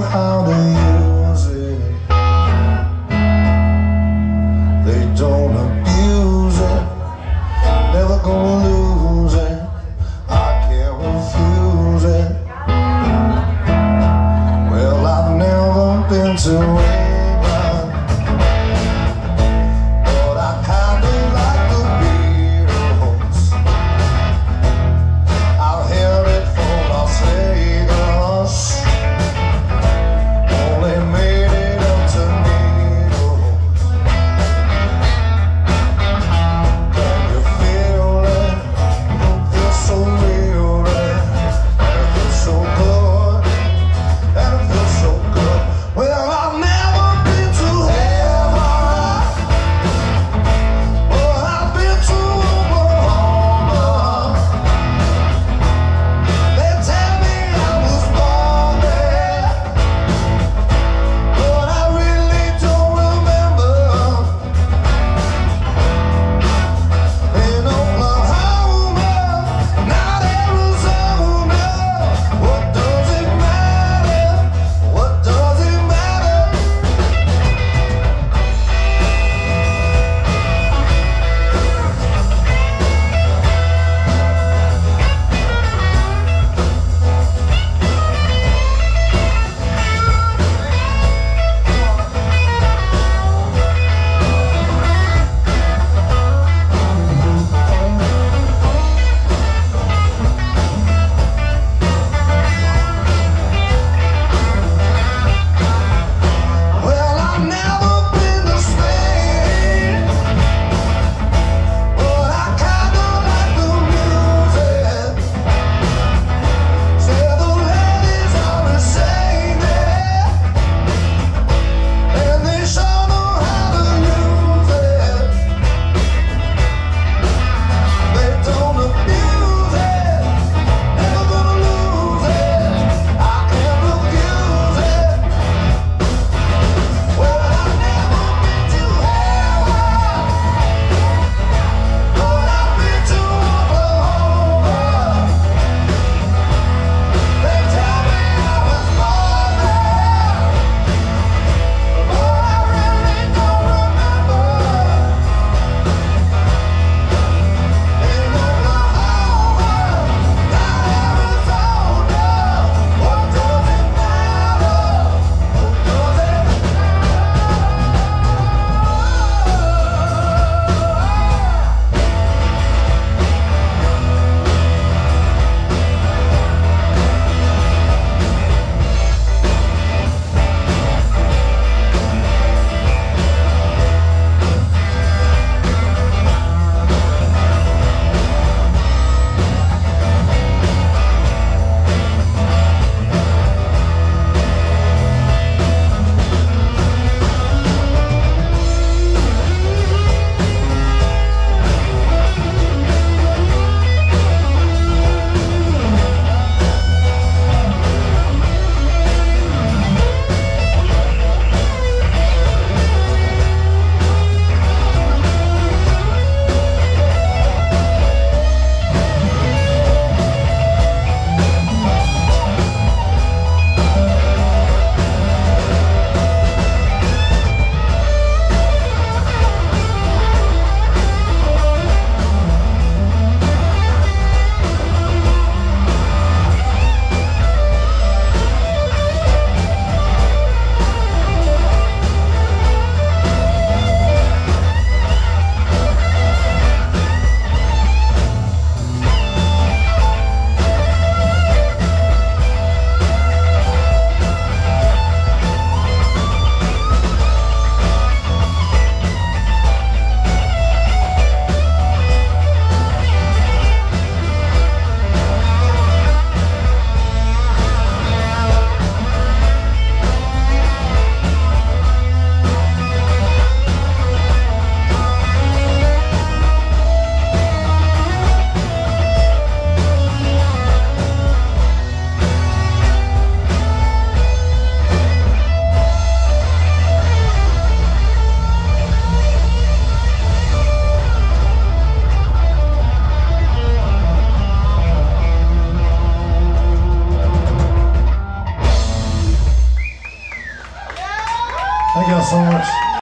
how to use it They don't abuse it. Never gonna lose it. I can't refuse it. Well, I've never been to so much.